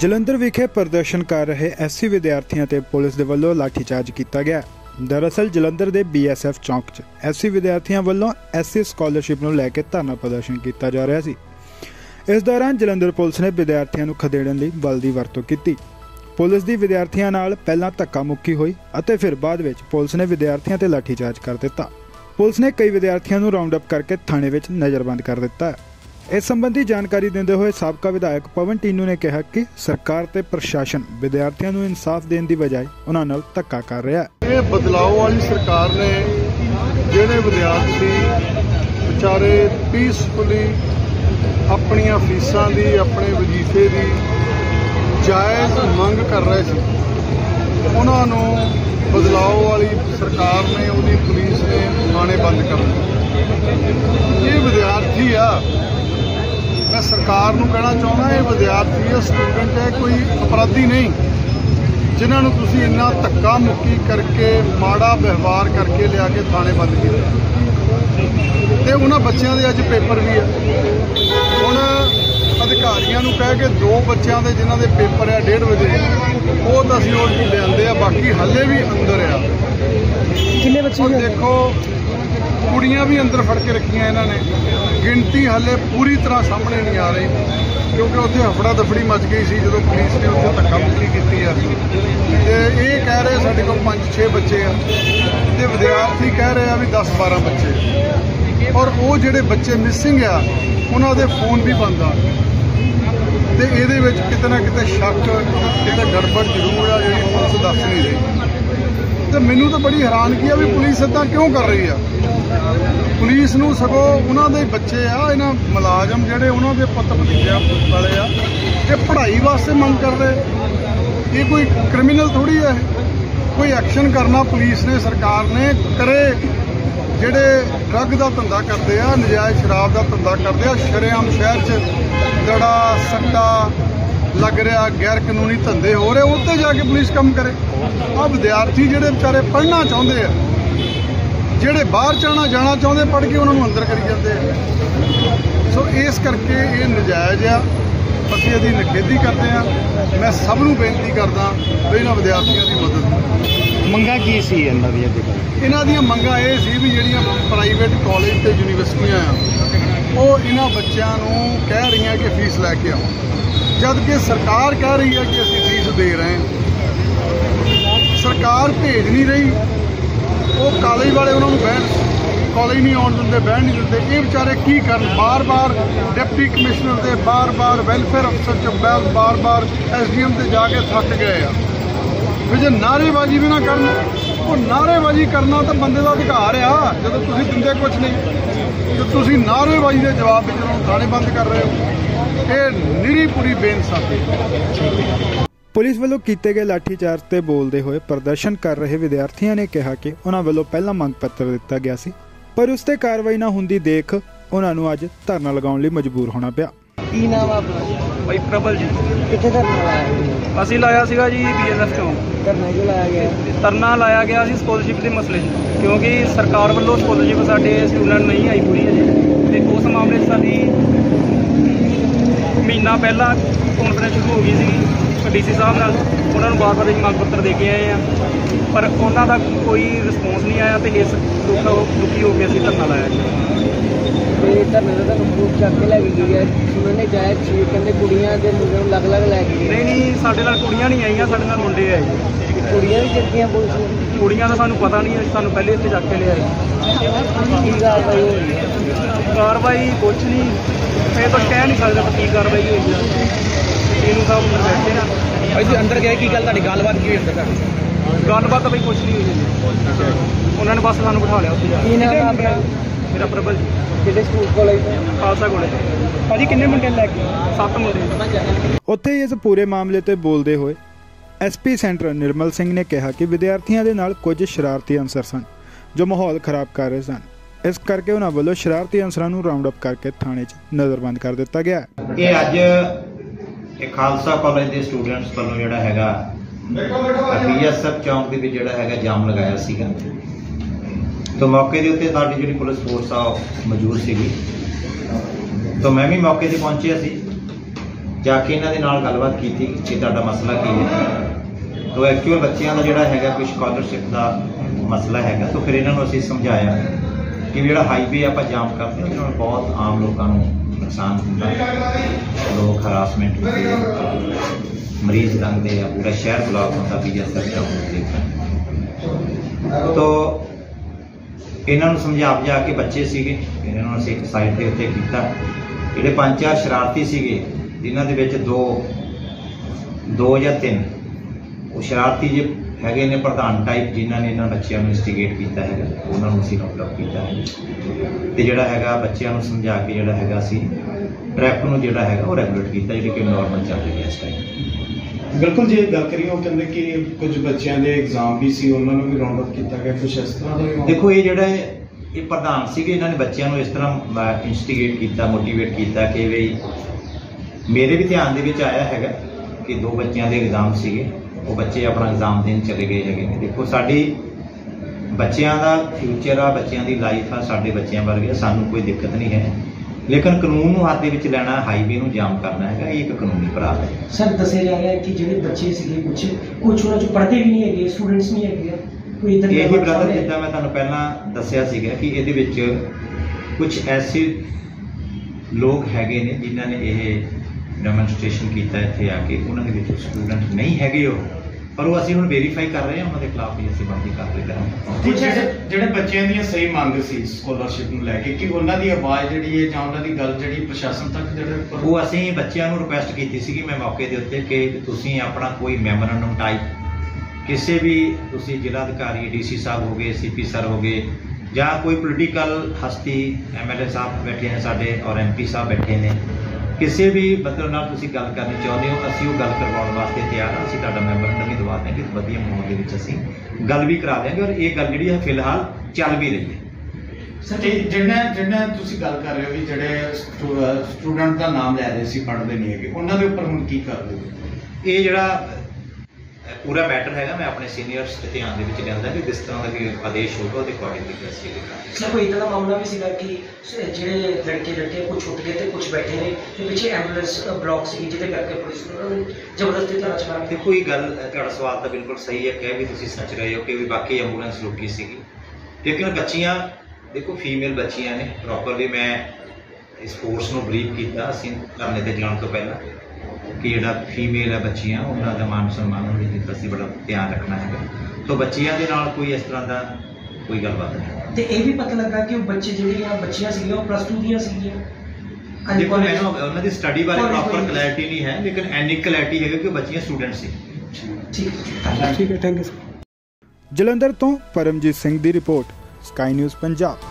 ਜਲੰਧਰ ਵਿਖੇ ਪ੍ਰਦਰਸ਼ਨ ਕਰ ਰਹੇ ਐਸਸੀ ਵਿਦਿਆਰਥੀਆਂ ਤੇ ਪੁਲਿਸ ਦੇ ਵੱਲੋਂ ਲਾਠੀਚਾਰਜ ਕੀਤਾ ਗਿਆ। ਦਰਅਸਲ ਜਲੰਧਰ ਦੇ ਬੀਐਸਐਫ ਚੌਂਕ 'ਚ ਐਸਸੀ ਵਿਦਿਆਰਥੀਆਂ ਵੱਲੋਂ ਐਸਸੀ ਸਕਾਲਰਸ਼ਿਪ ਨੂੰ ਲੈ ਕੇ ਧਰਨਾ ਪ੍ਰਦਰਸ਼ਨ ਕੀਤਾ ਜਾ ਰਿਹਾ ਸੀ। ਇਸ ਦੌਰਾਨ ਜਲੰਧਰ ਪੁਲਿਸ ਨੇ ਵਿਦਿਆਰਥੀਆਂ ਨੂੰ ਖਦੇੜਨ ਲਈ ਬਲ ਦੀ ਵਰਤੋਂ ਕੀਤੀ। ਪੁਲਿਸ ਦੀ ਵਿਦਿਆਰਥੀਆਂ ਨਾਲ ਪਹਿਲਾਂ ਧੱਕਾ ਮੁੱਕੀ ਹੋਈ ਅਤੇ ਫਿਰ ਬਾਅਦ ਵਿੱਚ ਪੁਲਿਸ ਨੇ ਵਿਦਿਆਰਥੀਆਂ ਤੇ ਲਾਠੀਚਾਰਜ ਕਰ ਦਿੱਤਾ। ਪੁਲਿਸ ਨੇ ਕਈ ਵਿਦਿਆਰਥੀਆਂ ਨੂੰ ਰਾਉਂਡ ਅਪ ਕਰਕੇ ਥਾਣੇ ਵਿੱਚ ਨਜ਼ਰਬੰਦ ਕਰ ਦਿੱਤਾ। ਹੈ। ਇਸ ਸੰਬੰਧੀ ਜਾਣਕਾਰੀ ਦਿੰਦੇ ਹੋਏ ਸਾਬਕਾ ਵਿਧਾਇਕ ਪਵਨ ਟੀਨੂ ਨੇ ਕਿਹਾ ਕਿ ਸਰਕਾਰ ਤੇ ਪ੍ਰਸ਼ਾਸਨ ਵਿਦਿਆਰਥੀਆਂ ਨੂੰ ਇਨਸਾਫ ਦੇਣ ਦੀ ਬਜਾਏ ਉਹਨਾਂ ਨਾਲ ਧੱਕਾ ਕਰ ਰਿਹਾ ਹੈ। ਇਹ ਬਦਲਾਅ ਵਾਲੀ ਸਰਕਾਰ ਨੇ ਜਿਹੜੇ ਵਿਦਿਆਰਥੀ ਵਿਚਾਰੇ ਪੀਸਫੁਲੀ ਆਪਣੀਆਂ ਫੀਸਾਂ ਦੀ, ਆਪਣੇ ਵਜ਼ੀਫੇ ਦੀ ਜਾਇਜ਼ ਮੰਗ ਕਰ ਰਹੇ ਸੀ, ਉਹਨਾਂ ਨੂੰ ਬਦਲਾਅ ਵਾਲੀ ਸਰਕਾਰ ਨੇ, ਉਹਦੀ ਪੁਲਿਸ ਨੇ ਥਾਣੇ ਬੰਦ ਕਰ ਦਿੱਤੇ। ਇਹ ਵਿਦਿਆਰਥੀ ਆ ਮੈਂ ਸਰਕਾਰ ਨੂੰ ਕਹਿਣਾ ਚਾਹੁੰਦਾ ਇਹ ਵਿਦਿਆਰਥੀ ਹੈ ਸਟੂਡੈਂਟ ਹੈ ਕੋਈ ਅਪਰਾਧੀ ਨਹੀਂ। ਜਿਨ੍ਹਾਂ ਨੂੰ ਤੁਸੀਂ ਇੰਨਾ ਧੱਕਾ ਮੁੱਕੀ ਕਰਕੇ ਮਾੜਾ ਵਿਵਹਾਰ ਕਰਕੇ ਲਿਆ ਕੇ ਥਾਣੇ ਬੰਦ ਕੀਤਾ। ਤੇ ਉਹਨਾਂ ਬੱਚਿਆਂ ਦੇ ਅੱਜ ਪੇਪਰ ਵੀ ਆ। ਹੁਣ ਅਧਿਕਾਰੀਆਂ ਨੂੰ ਕਹਿ ਕੇ ਦੋ ਬੱਚਿਆਂ ਦੇ ਜਿਨ੍ਹਾਂ ਦੇ ਪੇਪਰ ਆ 1:30 ਵਜੇ ਉਹ ਤਾਂ ਅਸੀਂ ਉਹ ਲਿਆਂਦੇ ਆ ਬਾਕੀ ਹੱਲੇ ਵੀ ਅੰਦਰ ਆ। ਕਿੰਨੇ ਬੱਚੇ ਦੇਖੋ ਕੁੜੀਆਂ ਵੀ ਅੰਦਰ ਫੜ ਕੇ ਰੱਖੀਆਂ ਇਹਨਾਂ ਨੇ। ਗਿਣਤੀ ਹਾਲੇ ਪੂਰੀ ਤਰ੍ਹਾਂ ਸਾਹਮਣੇ ਨਹੀਂ ਆ ਰਹੀ, ਕਿਉਂਕਿ ਉੱਥੇ ਹਫੜਾ ਦਫੜੀ ਮਚ ਗਈ ਸੀ ਜਦੋਂ ਪੁਲਿਸ ਨੇ ਉੱਥੇ ਧੱਕਾ ਮੁੱਕੀ ਕੀਤੀ ਆ। ਤੇ ਇਹ ਕਹਿ ਰਹੇ ਸਾਡੇ ਕੋਲ 5-6 ਬੱਚੇ ਆ। ਤੇ ਵਿਦਿਆਰਥੀ ਕਹਿ ਰਹੇ ਆ ਵੀ 10-12 ਬੱਚੇ। ਔਰ ਉਹ ਜਿਹੜੇ ਬੱਚੇ ਮਿਸਿੰਗ ਆ, ਉਹਨਾਂ ਦੇ ਫੋਨ ਵੀ ਬੰਦ ਆ। ਤੇ ਇਹਦੇ ਵਿੱਚ ਕਿਤੇ ਨਾ ਕਿਤੇ ਸ਼ੱਕ, ਕਿਤੇ ਗੜਬੜ ਜ਼ਰੂਰ ਆ, ਜਿਹੜੀ ਪੁਲਿਸ ਦੱਸ ਨਹੀਂ ਰਹੀ। ਤੇ ਮੈਨੂੰ ਤਾਂ ਬੜੀ ਹੈਰਾਨਗੀ ਆ ਵੀ ਪੁਲਿਸ ਇਦਾਂ ਕਿਉਂ ਕਰ ਰਹੀ ਆ? ਪੁਲਿਸ ਨੂੰ ਸਗੋਂ ਉਹਨਾਂ ਦੇ ਬੱਚੇ ਆ, ਇਹਨਾਂ ਮੁਲਾਜ਼ਮ ਜਿਹੜੇ ਉਹਨਾਂ ਦੇ ਪੁੱਤ ਭਤੀਜੇ ਵਾਲੇ ਆ, ਇਹ ਪੜ੍ਹਾਈ ਵਾਸਤੇ ਮੰਗ ਕਰ ਰਹੇ ਇਹ ਕੋਈ ਕ੍ਰਿਮੀਨਲ ਥੋੜੀ ਹੈ ਕੋਈ ਐਕਸ਼ਨ ਕਰਨਾ ਪੁਲਿਸ ਨੇ, ਸਰਕਾਰ ਨੇ, ਕਰੇ। ਜਿਹੜੇ ਡਰੱਗ ਦਾ ਧੰਦਾ ਕਰਦੇ ਆ, ਨਜਾਇਜ਼ ਸ਼ਰਾਬ ਦਾ ਧੰਦਾ ਕਰਦੇ ਆ, ਸ਼ਰੇਆਮ ਸ਼ਹਿਰ 'ਚ ਦੜਾ, ਸੱਟਾ ਲੱਗ ਰਿਹਾ ਗੈਰ ਕਾਨੂੰਨੀ ਧੰਦੇ ਹੋ ਰਹੇ ਉੱਤੇ ਜਾ ਕੇ ਪੁਲਿਸ ਕੰਮ ਕਰੇ। ਆ ਵਿਦਿਆਰਥੀ ਜਿਹੜੇ ਵਿਚਾਰੇ ਪੜ੍ਹਨਾ ਚਾਹੁੰਦੇ ਆ ਜਿਹੜੇ ਬਾਹਰ ਚਾਹਣਾ ਜਾਣਾ ਚਾਹੁੰਦੇ ਪੜ੍ਹ ਕੇ ਉਹਨਾਂ ਨੂੰ ਅੰਦਰ ਕਰੀ ਜਾਂਦੇ ਆ। ਸੋ ਇਸ ਕਰਕੇ ਇਹ ਨਜਾਇਜ਼ ਆ। ਅਸੀਂ ਇਹਦੀ ਨਿਖੇਧੀ ਕਰਦੇ ਆ। ਮੈਂ ਸਭ ਨੂੰ ਬੇਨਤੀ ਕਰਦਾ ਵੀ ਇਹਨਾਂ ਵਿਦਿਆਰਥੀਆਂ ਦੀ ਮਦਦ ਮੰਗਾ ਕੀ ਸੀ ਇਹਨਾਂ ਦੀ ਅੱਜ ਇਹਨਾਂ ਦੀਆਂ ਮੰਗਾਂ ਇਹ ਸੀ ਵੀ ਜਿਹੜੀਆਂ ਪ੍ਰਾਈਵੇਟ ਕਾਲਜ ਤੇ ਯੂਨੀਵਰਸਿਟੀਆਂ ਆ ਉਹ ਇਹਨਾਂ ਬੱਚਿਆਂ ਨੂੰ ਕਹਿ ਰਹੀਆਂ ਕਿ ਫੀਸ ਲੈ ਕੇ ਆਓ। ਜਦ ਕਿ ਸਰਕਾਰ ਕਹਿ ਰਹੀ ਹੈ ਕਿ ਅਸੀਂ ਫੀਸ ਦੇ ਰਹੇ ਹਾਂ। ਸਰਕਾਰ ਭੇਜ ਨਹੀਂ ਰਹੀ। ਉਹ ਕਾਲਜ ਵਾਲੇ ਉਹਨਾਂ ਨੂੰ ਬਹਿਣ, ਕਾਲਜ ਨਹੀਂ ਆਉਣ ਦਿੰਦੇ, ਬਹਿਣ ਨਹੀਂ ਦਿੰਦੇ। ਇਹ ਵਿਚਾਰੇ ਕੀ ਕਰਨ? ਬਾਰ-ਬਾਰ ਡਿਪਟੀ ਕਮਿਸ਼ਨਰ ਦੇ ਬਾਰ-ਬਾਰ ਵੈਲਫੇਅਰ ਅਫਸਰ ਚ ਬਾਰ-ਬਾਰ ਐਸਡੀਐਮ ਤੇ ਜਾ ਕੇ ਥੱਕ ਗਏ ਆ। ਵੀ ਜੇ ਨਾਅਰੇਬਾਜ਼ੀ ਵੀ ਨਾ ਕਰਨ ਉਹ ਨਾਅਰੇਬਾਜ਼ੀ ਕਰਨਾ ਤਾਂ ਬੰਦੇ ਦਾ ਅਧਿਕਾਰ ਆ ਜਦੋਂ ਤੁਸੀਂ ਦਿੰਦੇ ਕੁਝ ਨਹੀਂ। ਤੇ ਤੁਸੀਂ ਨਾਅਰੇਬਾਜ਼ੀ ਦੇ ਜਵਾਬ ਵਿੱਚ ਉਹਨਾਂ ਨੂੰ ਥਾਣੇ ਬੰਦ ਕਰ ਰਹੇ ਹੋ ਇਹ ਨਿਰੀ ਪੂਰੀ ਬੇਇਨਸਾਫੀ। ਪੁਲਿਸ ਵੱਲੋਂ ਕੀਤੇ ਗਏ ਲਾਠੀਚਾਰਜ ਤੇ ਬੋਲਦੇ ਹੋਏ ਪ੍ਰਦਰਸ਼ਨ ਕਰ ਰਹੇ ਵਿਦਿਆਰਥੀਆਂ ਨੇ ਕਿਹਾ ਕਿ ਉਹਨਾਂ ਵੱਲੋਂ ਪਹਿਲਾ ਮੰਗ ਪੱਤਰ ਦਿੱਤਾ ਗਿਆ ਸੀ ਪਰ ਉਸ ਤੇ ਕਾਰਵਾਈ ਨਾ ਹੁੰਦੀ ਦੇਖ ਉਹਨਾਂ ਨੂੰ ਅੱਜ ਧਰਨਾ ਲਗਾਉਣ ਲਈ ਮਜਬੂਰ ਹੋਣਾ ਪਿਆ। ਕੀ ਨਾਮ ਆ ਆਪਣਾ? ਬਾਈ ਪ੍ਰਬਲ ਜੀ। ਕਿੱਥੇ ਧਰਨਾ ਲਾਇਆ ਅਸੀਂ ਲਾਇਆ ਸੀਗਾ ਜੀ ਬੀਐਸਐਫ ਚੋਂ। ਧਰਨਾ ਕਿਉਂ ਲਾਇਆ ਗਿਆ? ਧਰਨਾ ਲਾਇਆ ਗਿਆ ਸੀ ਸਕਾਲਰਸ਼ਿਪ ਦੇ ਮਸਲੇ 'ਚ ਕਿਉਂਕਿ ਸਰਕਾਰ ਵੱਲੋਂ ਸਕਾਲਰਸ਼ਿਪ ਸਾਡੇ ਸਟੂਡੈਂਟ ਨਹੀਂ ਆਈ ਪੂਰੀ ਅਜੇ ਤੇ ਉਸ ਮਾਮਲੇ 'ਚ ਸਾਡੀ ਮਹੀਨਾ ਪਹਿਲਾਂ ਕਾਨਫਰੰਸ ਸ਼ੁਰੂ ਹੋ ਗਈ ਸੀ ਡੀਸੀ ਸਾਹਿਬ ਨਾਲ ਉਹਨਾਂ ਨੂੰ ਬਾਰ-ਬਾਰ ਅਸੀਂ ਮੰਗ ਪੱਤਰ ਦੇ ਕੇ ਆਏ ਆ ਪਰ ਉਹਨਾਂ ਦਾ ਕੋਈ ਰਿਸਪੌਂਸ ਨਹੀਂ ਆਇਆ ਤੇ ਇਸ ਦੁੱਖ ਦੁਖੀ ਹੋ ਕੇ ਅਸੀਂ ਧਰਨਾ ਲਾਇਆ। ਜੀ ਧਰਨੇ ਦਾ ਤੁਹਾਨੂੰ ਪ੍ਰੂਫ ਚੱਕ ਕੇ ਲੈ ਕੇ ਗਈ ਹੈ। ਉਹਨਾਂ ਨੇ ਜਾਇਜ਼ ਸੀ ਕਹਿੰਦੇ ਕੁੜੀਆਂ ਤੇ ਮੁੰਡਿਆਂ ਨੂੰ ਅਲੱਗ-ਅਲੱਗ ਲੈ ਕੇ ਗਏ। ਨਹੀਂ ਨਹੀਂ ਸਾਡੇ ਨਾਲ ਕੁੜੀਆਂ ਨਹੀਂ ਆਈਆਂ ਸਾਡੇ ਨਾਲ ਮੁੰਡੇ ਆਏ। ਜੀ ਕੁੜੀਆਂ ਵੀ ਚੱਕੀਆਂ ਪੁਲਿਸ ਨੇ? ਕੁੜੀਆਂ ਦਾ ਸਾਨੂੰ ਪਤਾ ਨਹੀਂ ਅਸੀਂ ਸਾਨੂੰ ਪਹਿਲੇ ਇੱਥੇ ਚੱਕ ਕੇ ਲਿਆਏ। ਕੀ ਕਾਰਵਾਈ ਹੋਈ ਹੈ? ਕਾਰਵਾਈ ਕੁਛ ਨਹੀਂ। ਇਹ ਤਾਂ ਕਹਿ ਨਹੀਂ ਸਕਦੇ ਕਿ ਕੀ ਕਾਰਵਾਈ ਹੋਈ ਆ। ਇਹਨੂੰ ਸਭ ਬੈਠੇ ਨਾ ਭਾਈ ਜੀ ਅੰਦਰ ਗਏ ਕੀ ਗੱਲ ਤੁਹਾਡੀ? ਗੱਲਬਾਤ ਕੀ ਹੋਈ ਅੰਦਰ ਤੁਹਾਡੀ ਗੱਲਬਾਤ ਤਾਂ ਬਈ ਕੁਛ ਨਹੀਂ ਹੋਈ। ਜੀ ਉਹਨਾਂ ਨੇ ਬਸ ਸਾਨੂੰ ਬਿਠਾ ਲਿਆ ਉੱਥੇ ਜਾ ਕੀ। ਨਾਮ ਆ ਆਪਣਾ? ਕੇ। ਮੇਰਾ ਪ੍ਰਬਲ ਜੀ ਕਿਹੜੇ ਸਕੂਲ ਕਾਲਜ ਖਾਲਸਾ ਕੋਲੇ ਭਾਜੀ ਕਿੰਨੇ ਮੁੰਡੇ ਲੈ ਕੇ? ਸੱਤ ਮੁੰਡੇ। ਉੱਥੇ ਹੀ ਇਸ ਪੂਰੇ ਮਾਮਲੇ ਤੇ ਬੋਲਦੇ ਹੋਏ ਐਸਪੀ ਸੈਂਟਰ ਨਿਰਮਲ ਸਿੰਘ ਨੇ ਕਿਹਾ ਕਿ ਵਿਦਿਆਰਥੀਆਂ ਦੇ ਨਾਲ ਕੁਝ ਸ਼ਰਾਰਤੀ ਅਨਸਰ ਸਨ ਜੋ ਮਾਹੌਲ ਖਰਾਬ ਕਰ ਰਹੇ ਸਨ। ਇਸ ਕਰਕੇ ਉਹਨਾਂ ਵੱਲੋਂ ਸ਼ਰਾਰਤੀ ਅਨਸਰਾਂ ਨੂੰ ਰਾਉਂਡ ਅਪ ਕਰਕੇ ਥਾਣੇ 'ਚ ਨਜ਼ਰਬੰਦ ਕਰ ਦਿੱਤਾ ਗਿਆ ਇਹ ਅੱਜ ਇਹ ਖਾਲਸਾ ਕਾਲਜ ਦੇ ਸਟੂਡੈਂਟਸ ਵੱਲੋਂ ਜਿਹੜਾ ਹੈਗਾ ਬੀਐਸਐਫ ਚੌਂਕ ਦੇ ਵਿੱਚ ਜਿਹੜਾ ਹੈਗਾ ਜਾਮ ਲਗਾਇਆ ਸੀਗਾ। ਤੋਂ ਮੌਕੇ ਦੇ ਉੱਤੇ ਸਾਡੀ ਜਿਹੜੀ ਪੁਲਿਸ ਫੋਰਸ ਆ, ਉਹ ਮੌਜੂਦ ਸੀਗੀ। ਤਾਂ ਮੈਂ ਵੀ ਮੌਕੇ ਤੇ ਪਹੁੰਚਿਆ ਸੀ। ਜਾ ਕੇ ਇਹਨਾਂ ਦੇ ਨਾਲ ਗੱਲਬਾਤ ਕੀਤੀ ਕਿ ਤੁਹਾਡਾ ਮਸਲਾ ਕੀ ਹੈ। ਤੋ ਐਕਚੁਅਲ ਬੱਚਿਆਂ ਦਾ ਜਿਹੜਾ ਹੈਗਾ, ਕੋਈ ਸਕਾਲਰਸ਼ਿਪ ਦਾ ਮਸਲਾ ਹੈਗਾ, ਤਾਂ ਫਿਰ ਇਹਨਾਂ ਨੂੰ ਅਸੀਂ ਸਮਝਾਇਆ ਕਿ ਵੀ ਜਿਹੜਾ ਹਾਈਵੇ ਆਪਾਂ ਜਾਮ ਕਰਦੇ ਹਾਂ, ਉਹਦੇ ਨਾਲ ਬਹੁਤ ਆਮ ਲੋਕਾਂ ਨੂੰ ਨੁਕਸਾਨ ਹੁੰਦਾ। ਲੋਕ ਹਰਾਸਮੈਂਟ ਹੁੰਦੇ ਆ ਮਰੀਜ਼ ਲੰਘਦੇ ਆ, ਪੂਰਾ ਸ਼ਹਿਰ ਬਲਾਕ ਹੁੰਦਾ, ਵੀ ਜਦ ਤੱਕ ਹੁੰਦੀ ਤੋ ਇਹਨਾਂ ਨੂੰ ਸਮਝਾ ਬਜਾ ਕੇ ਬੱਚੇ ਸੀਗੇ, ਇਹਨਾਂ ਨੂੰ ਅਸੀਂ ਇੱਕ ਸਾਈਡ ਦੇ ਉੱਤੇ ਕੀਤਾ। ਜਿਹੜੇ ਪੰਜ ਚਾਰ ਸ਼ਰਾਰਤੀ ਸੀਗੇ, ਜਿਨ੍ਹਾਂ ਦੇ ਵਿੱਚ ਦੋ ਦੋ ਜਾਂ ਤਿੰਨ, ਉਹ ਸ਼ਰਾਰਤੀ ਜੇ ਹੈਗੇ ਨੇ ਪ੍ਰਧਾਨ ਟਾਈਪ ਜਿਨ੍ਹਾਂ ਨੇ ਇਹਨਾਂ ਬੱਚਿਆਂ ਨੂੰ ਇਨਸਟੀਗੇਟ ਕੀਤਾ ਹੈਗਾ, ਉਹਨਾਂ ਨੂੰ ਅਸੀਂ ਨੋਟ ਕੀਤਾ ਹੈ ਤੇ ਜਿਹੜਾ ਹੈਗਾ, ਬੱਚਿਆਂ ਨੂੰ ਸਮਝਾ ਕੇ ਜਿਹੜਾ ਹੈਗਾ, ਅਸੀਂ ਟ੍ਰੈਫਿਕ ਨੂੰ ਜਿਹੜਾ ਹੈਗਾ, ਉਹ ਰੈਗੂਲੇਟ ਕੀਤਾ, ਜਿਹੜੀ ਕਿ ਨਾਰਮਲ ਚੱਲ ਰਹੀ ਹੈ ਇਸ ਟਾਈਮ ਬਿਲਕੁਲ ਜੇ ਗੱਲ ਕਰੀਏ, ਉਹ ਕਹਿੰਦੇ ਕਿ ਕੁਝ ਬੱਚਿਆਂ ਦੇ ਐਗਜ਼ਾਮ ਵੀ ਸੀ, ਉਹਨਾਂ ਨੂੰ ਵੀ ਰਾਉਂਡ ਅਪ ਕੀਤਾ ਗਿਆ ਕੁਝ ਇਸ ਤਰ੍ਹਾਂ ਦਾ ਦੇਖੋ, ਇਹ ਜਿਹੜਾ ਇਹ ਪ੍ਰਧਾਨ ਸੀਗੇ, ਇਹਨਾਂ ਨੇ ਬੱਚਿਆਂ ਨੂੰ ਇਸ ਤਰ੍ਹਾਂ ਇਨਸਟੀਗੇਟ ਕੀਤਾ ਮੋਟੀਵੇਟ ਕੀਤਾ ਕਿ ਵੀ ਮੇਰੇ ਵੀ ਧਿਆਨ ਦੇ ਵਿੱਚ ਆਇਆ ਹੈਗਾ ਕਿ ਦੋ ਬੱਚਿਆਂ ਦੇ ਐਗਜ਼ਾਮ ਸੀਗੇ, ਉਹ ਬੱਚੇ ਆਪਣਾ ਐਗਜ਼ਾਮ ਦੇਣ ਚਲੇ ਗਏ ਹੈਗੇ ਦੇਖੋ, ਸਾਡੀ ਬੱਚਿਆਂ ਦਾ ਫਿਊਚਰ ਆ, ਬੱਚਿਆਂ ਦੀ ਲਾਈਫ ਆ, ਸਾਡੇ ਬੱਚਿਆਂ ਵਰਗੇ ਸਾਨੂੰ ਕੋਈ ਦਿੱਕਤ ਨਹੀਂ ਹੈ। ਲੇਕਿਨ ਕਾਨੂੰਨ ਨੂੰ ਹੱਥ ਦੇ ਵਿੱਚ ਲੈਣਾ ਹਾਈਵੇ ਨੂੰ ਜਾਮ ਕਰਨਾ ਹੈਗਾ ਇਹ ਇੱਕ ਕਾਨੂੰਨੀ ਅਪਰਾਧ ਹੈ। ਸਰ ਦੱਸਿਆ ਜਾ ਰਿਹਾ ਹੈ ਕਿ ਜਿਹੜੇ ਬੱਚੇ ਸੀਗੇ ਕੁਝ ਕੁਝ ਉਹਨਾਂ ਚ ਪੜ੍ਹਦੇ ਵੀ ਨਹੀਂ ਹੈਗੇ ਸਟੂਡੈਂਟਸ ਨਹੀਂ ਹੈਗੇ ਕੋਈ ਇਦਾਂ ਇਹ ਬ੍ਰਦਰ ਜਿੱਦਾਂ ਮੈਂ ਤੁਹਾਨੂੰ ਪਹਿਲਾਂ ਦੱਸਿਆ ਸੀਗਾ ਕਿ ਇਹਦੇ ਵਿੱਚ ਕੁਝ ਐਸੇ ਲੋਕ ਹੈਗੇ ਨੇ ਜਿਨ੍ਹਾਂ ਨੇ ਇਹ ਡੈਮੋਨਸਟ੍ਰੇਸ਼ਨ ਕੀਤਾ ਇੱਥੇ ਆ ਕੇ ਉਹਨਾਂ ਦੇ ਵਿੱਚ ਸਟੂਡੈਂਟ ਨਹੀਂ ਹੈਗੇ ਉਹ। ਪਰ ਉਹ ਅਸੀਂ ਹੁਣ ਵੈਰੀਫਾਈ ਕਰ ਰਹੇ ਹਾਂ ਉਹਨਾਂ ਦੇ ਖਿਲਾਫ ਵੀ ਅਸੀਂ ਬੰਦੀ ਕਾਰਵਾਈ ਕਰਾਂਗੇ। ਜੀ, ਜਿਹੜੇ ਜਿਹੜੇ ਬੱਚਿਆਂ ਦੀਆਂ ਸਹੀ ਮੰਗ ਸੀ ਸਕਾਲਰਸ਼ਿਪ ਨੂੰ ਲੈ ਕੇ ਕਿ ਉਹਨਾਂ ਦੀ ਆਵਾਜ਼ ਜਿਹੜੀ ਹੈ ਜਾਂ ਉਹਨਾਂ ਦੀ ਗੱਲ ਜਿਹੜੀ ਪ੍ਰਸ਼ਾਸਨ ਤੱਕ ਜਿਹੜੇ ਉਹ ਅਸੀਂ ਬੱਚਿਆਂ ਨੂੰ ਰਿਕੁਐਸਟ ਕੀਤੀ ਸੀਗੀ ਮੈਂ ਮੌਕੇ ਦੇ ਉੱਤੇ ਕਿ ਤੁਸੀਂ ਆਪਣਾ ਕੋਈ ਮੈਮੋਰੈਂਡਮ ਟਾਈਪ ਕਿਸੇ ਵੀ ਤੁਸੀਂ ਜ਼ਿਲ੍ਹਾ ਅਧਿਕਾਰੀ ਡੀਸੀ ਸਾਹਿਬ ਹੋਗੇ ਸੀਪੀ ਸਰ ਹੋਗੇ ਜਾਂ ਕੋਈ ਪੋਲੀਟੀਕਲ ਹਸਤੀ ਐਮਐਲਏ ਸਾਹਿਬ ਬੈਠੇ ਨੇ ਸਾਡੇ ਔਰ ਐਮਪੀ ਸਾਹਿਬ ਬੈਠੇ ਨੇ ਕਿਸੇ ਵੀ ਮਤਲਬ ਨਾਲ ਤੁਸੀਂ ਗੱਲ ਕਰਨੀ ਚਾਹੁੰਦੇ ਹੋ ਅਸੀਂ ਉਹ ਗੱਲ ਕਰਵਾਉਣ ਵਾਸਤੇ ਤਿਆਰ ਹਾਂ। ਅਸੀਂ ਤੁਹਾਡਾ ਮੈਮੋਰੈਂਡਮ ਵੀ ਦਵਾ ਦਿਆਂਗੇ ਤੇ ਵਧੀਆ ਮਾਹੌਲ ਦੇ ਵਿੱਚ ਅਸੀਂ ਗੱਲ ਵੀ ਕਰਾ ਦਿਆਂਗੇ ਔਰ ਇਹ ਗੱਲ ਜਿਹੜੀ ਹੈ ਫਿਲਹਾਲ ਚੱਲ ਵੀ ਰਹੀ ਹੈ। ਤੇ ਜਿਹੜਾ ਜਿਹੜਾ ਤੁਸੀਂ ਗੱਲ ਕਰ ਰਹੇ ਹੋ ਵੀ ਜਿਹੜੇ ਸਟੂਡੈਂਟ ਦਾ ਨਾਮ ਲੈ ਰਹੇ ਸੀ ਪੜ੍ਹਦੇ ਨਹੀਂ ਹੈਗੇ ਉਹਨਾਂ ਦੇ ਉੱਪਰ ਹੁਣ ਕੀ ਕਰ ਰਹੇ ਹੋ? ਇਹ ਜਿਹੜਾ ਪੂਰਾ ਮੈਟਰ ਹੈਗਾ ਮੈਂ ਆਪਣੇ ਸੀਨੀਅਰਸ ਦੇ ਧਿਆਨ ਦੇ ਵਿੱਚ ਲਿਆਂਦਾ ਕਿ ਜਿਸ ਤਰ੍ਹਾਂ ਦਾ ਵੀ ਆਦੇਸ਼ ਹੋਊਗਾ ਉਹਦੇ ਅਕੋਰਡਿੰਗਲੀ ਅਸੀਂ ਇਹ ਕਰਾਂਗੇ। ਸਰ ਕੋਈ ਇਦਾਂ ਦਾ ਮਾਮਲਾ ਵੀ ਸੀਗਾ ਕਿ ਜਿਹੜੇ ਲੜਕੇ ਲੜਕੇ ਕੁਝ ਛੁੱਟ ਗਏ ਤੇ ਕੁਝ ਬੈਠੇ ਨੇ ਤੇ ਪਿੱਛੇ ਐਂਬੂਲੈਂਸ ਬਲੌਕ ਸੀ ਜਿਹਦੇ ਕਰਕੇ ਪੁਲਿਸ ਨੇ ਜ਼ਬਰਦਸਤੀ ਧਾਰਾ ਚਲਾ ਕੇ ਦੇਖੋ ਇਹ ਗੱਲ ਤੁਹਾਡਾ ਸਵਾਲ ਤਾਂ ਬਿਲਕੁਲ ਸਹੀ ਹੈ ਕਹਿ ਵੀ ਤੁਸੀਂ ਸੱਚ ਰਹੇ ਹੋ ਕਿ ਵੀ ਬਾਕੀ ਐਂਬੂਲੈਂਸ ਰੁਕੀ ਸੀਗੀ। ਲੇਕਿਨ ਬੱਚੀਆਂ ਦੇਖੋ ਫੀਮੇਲ ਬੱਚੀਆਂ ਨੇ ਪ੍ਰੋਪਰਲੀ ਮੈਂ ਇਸ ਫੋਰਸ ਨੂੰ ਬਰੀਫ ਕੀਤਾ ਅਸੀਂ ਧਰਨੇ ਤੇ ਜਾਣ ਤੋਂ ਪਹਿਲਾਂ। ਕਿ ਜਿਹੜਾ ਫੀਮੇਲ ਹੈ ਬੱਚੀਆਂ ਉਹਨਾਂ ਦਾ ਮਾਨ ਸਨਮਾਨ ਉਹਦੇ ਵਿੱਚ ਅਸੀਂ ਬੜਾ ਧਿਆਨ ਰੱਖਣਾ ਹੈਗਾ। ਤੋਂ ਬੱਚੀਆਂ ਦੇ ਨਾਲ ਕੋਈ ਇਸ ਤਰ੍ਹਾਂ ਦਾ ਕੋਈ ਗੱਲਬਾਤ ਨਹੀਂ। ਤੇ ਇਹ ਵੀ ਪਤਾ ਲੱਗਾ ਕਿ ਉਹ ਬੱਚੇ ਜਿਹੜੀਆਂ ਬੱਚੀਆਂ ਸੀਗੀਆਂ ਉਹ ਪਲੱਸ 2 ਦੀਆਂ ਸੀਗੀਆਂ। ਦੇਖੋ ਮੈਨੂੰ ਉਹਨਾਂ ਦੀ ਸਟੱਡੀ ਬਾਰੇ ਪ੍ਰੋਪਰ ਕਲੈਰਿਟੀ ਨਹੀਂ ਹੈ ਲੇਕਿਨ ਐਨੀ ਕਲੈਰਿਟੀ ਹੈਗਾ ਕਿ ਉਹ ਬੱਚੀਆਂ ਸਟੂਡੈਂਟ ਸੀ। ਠੀਕ ਹੈ। ਠੀਕ ਹੈ ਥੈਂਕ ਯੂ ਜਲੰਧਰ ਤੋਂ ਪਰਮਜੀਤ ਸਿੰਘ ਦੀ ਰਿਪੋਰਟ ਸਕਾਈ ਨਿਊਜ਼ ਪੰਜਾਬ।